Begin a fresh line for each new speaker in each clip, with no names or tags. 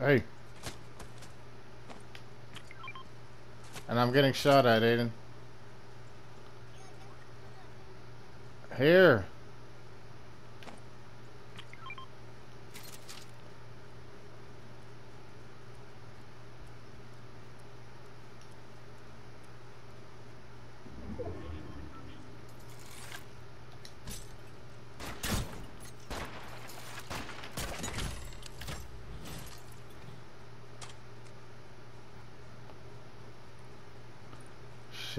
Hey. And I'm getting shot at, Aiden. Here.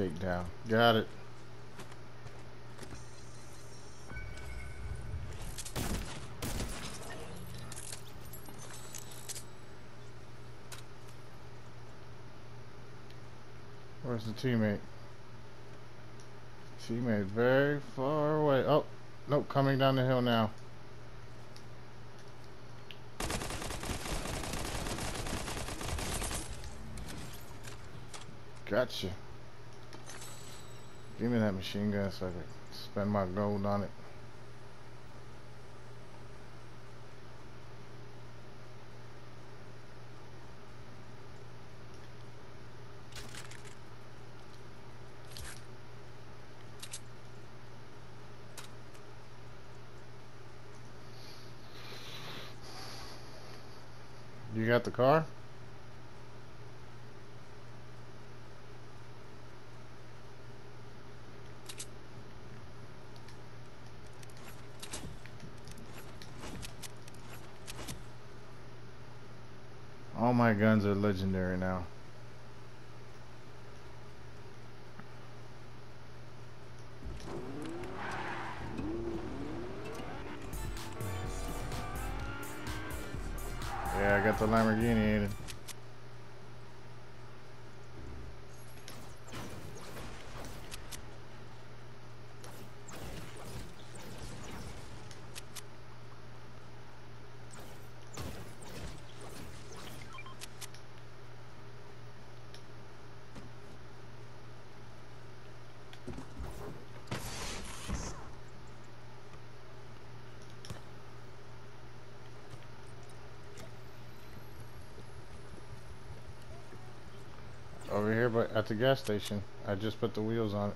Shakedown. Got it. Where's the teammate? Teammate very far away. Oh, nope, coming down the hill now. Gotcha. Give me that machine gun so I can spend my gold on it. You got the car? All my guns are legendary now. Yeah, I got the Lamborghini in it. Over here, but at the gas station. I just put the wheels on it.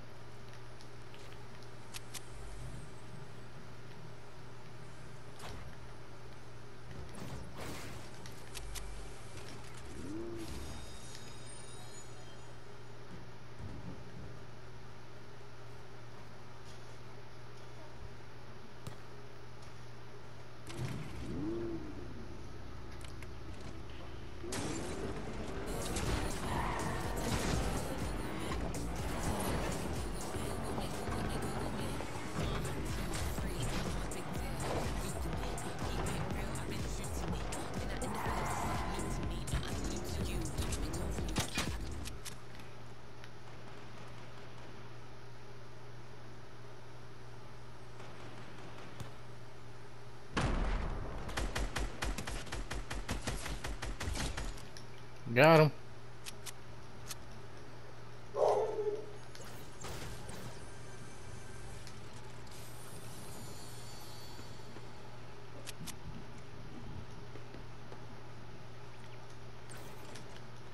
Got him.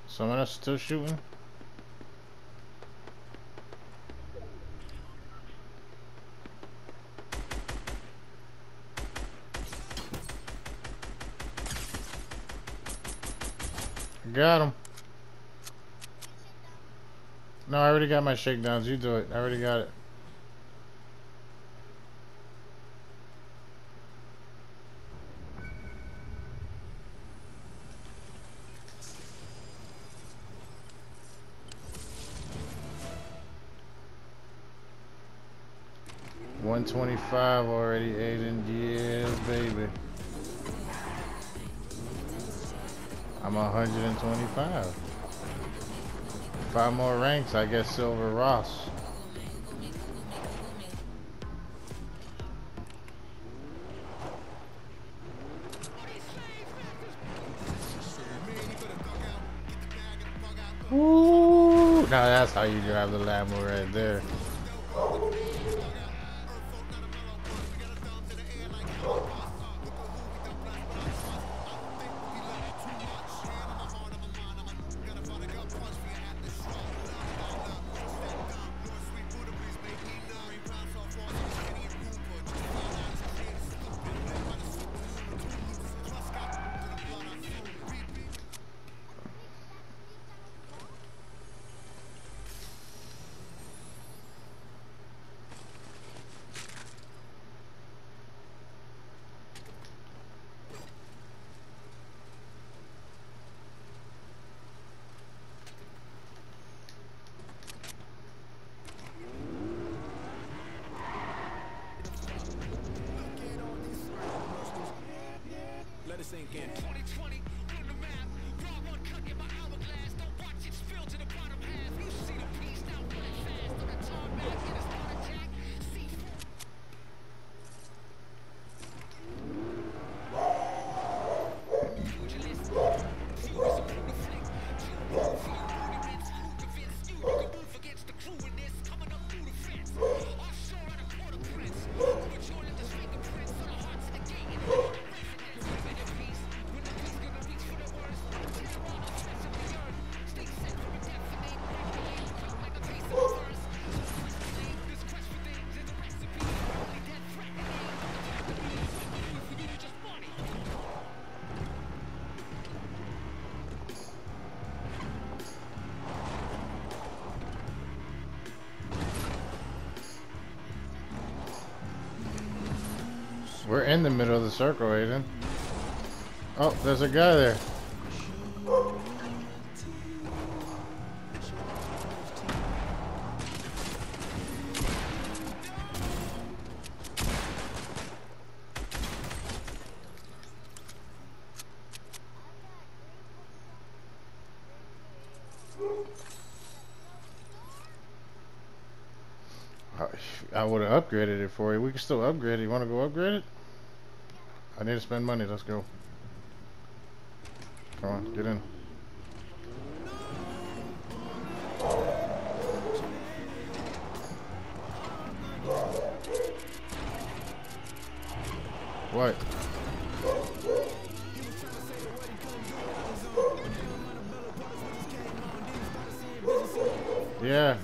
Someone else still shooting? Got him. No, I already got my shakedowns. You do it. I already got it. One twenty-five already, Aiden. Yeah, baby. I'm 125. Five more ranks, I guess Silver Ross. Ooh, now that's how you drive the Lambo right there.
It
We're in the middle of the circle, Aiden. Oh, there's a guy there. I would have upgraded it for you. We can still upgrade it. You want to go upgrade it? I need to spend money. Let's go. Come on, get in. What? Yeah.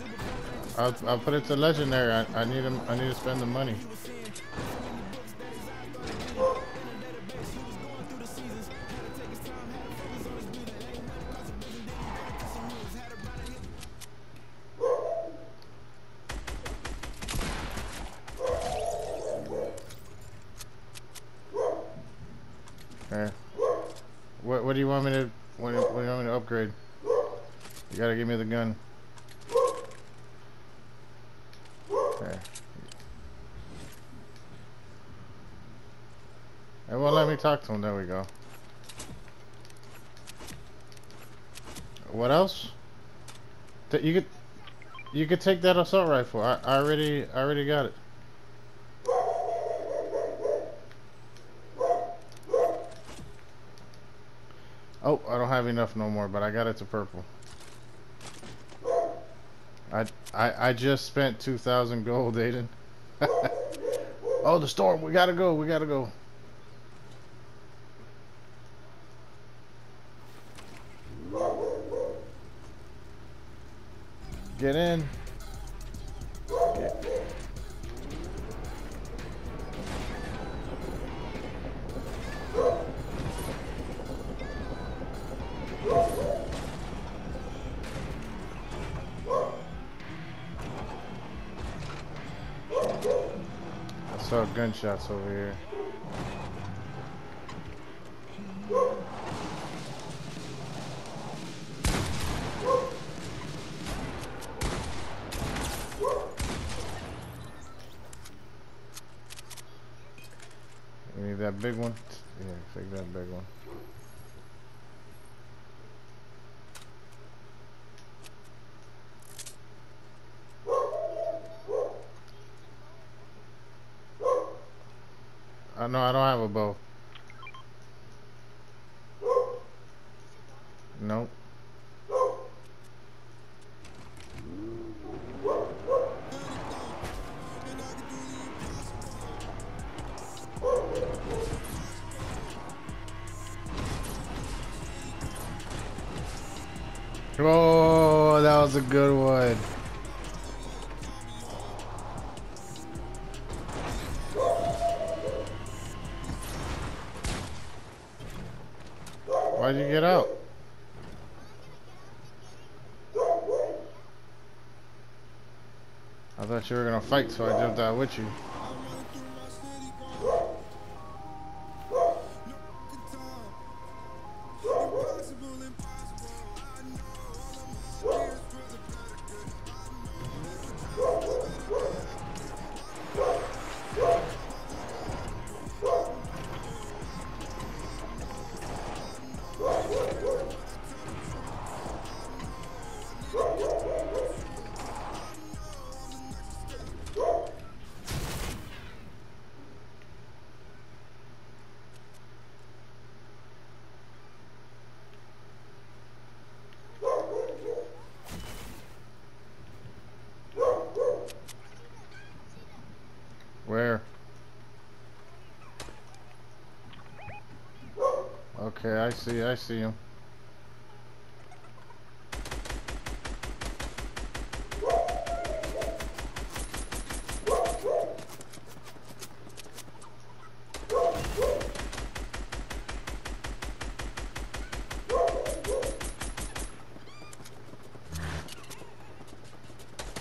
I'll, I'll put it to legendary. I, I need him. I need to spend the money. Want me to What, do- what do you want me to upgrade? You gotta give me the gun. Okay. It won't let me talk to him. There we go. What else? You could you could take that assault rifle. I, I already I already got it. Oh, I don't have enough no more, but I got it to purple. I I I just spent two thousand gold, Aiden. oh, the storm. We gotta go. We gotta go. Get in. Saw gunshots over here. You need that big one? Yeah, take that big one. I know I don't have a bow. Nope. Oh, that was a good one. Why'd you get out? I thought you were gonna fight, so I jumped out with you. Okay, I see, I see him.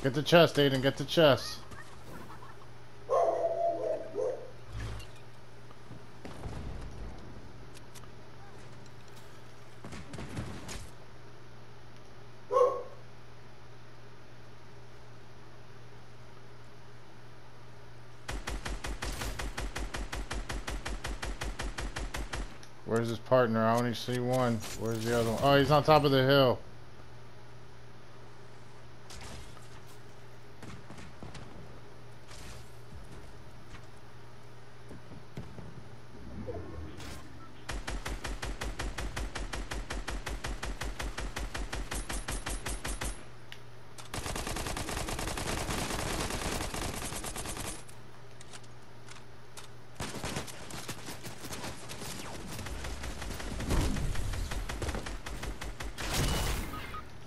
Get the chest, Aiden, get the chest. Where's his partner? I only see one. Where's the other one? Oh, he's on top of the hill.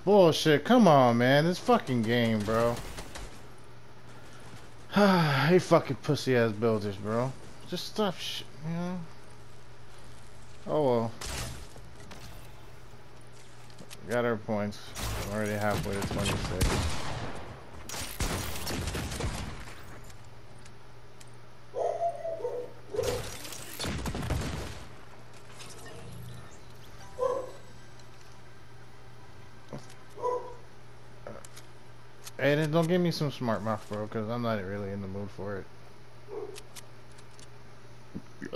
Bullshit, come on, man. This fucking game, bro. hey, fucking pussy ass builders, bro. Just stop shit, you know? Oh well. Got our points. I'm already halfway to 26. Hey, don't give me some smart mouth, bro, because I'm not really in the mood for it.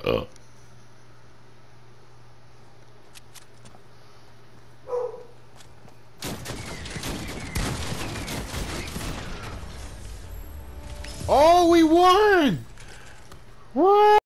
Uh.